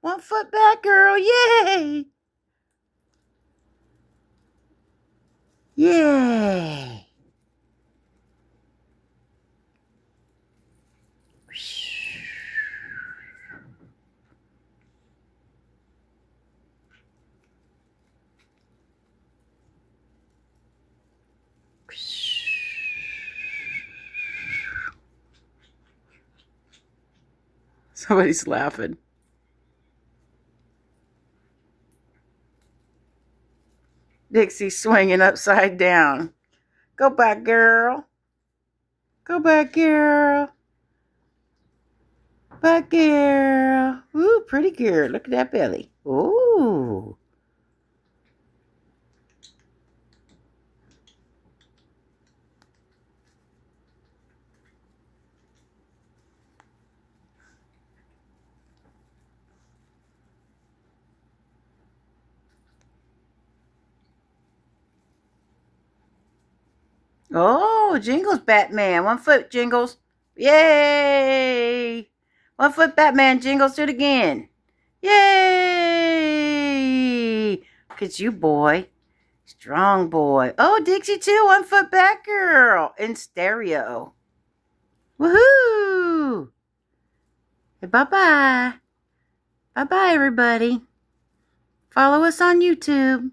One foot back, girl. Yay! Yay! Somebody's laughing. Dixie swinging upside down. Go back, girl. Go back, girl. Back, girl. Ooh, pretty girl. Look at that belly. Ooh. Oh, Jingles Batman. One foot, Jingles. Yay! One foot Batman, Jingles. Do it again. Yay! Look at you, boy. Strong boy. Oh, Dixie too. One foot back girl. In stereo. Woohoo! Hey, bye-bye. Bye-bye, everybody. Follow us on YouTube.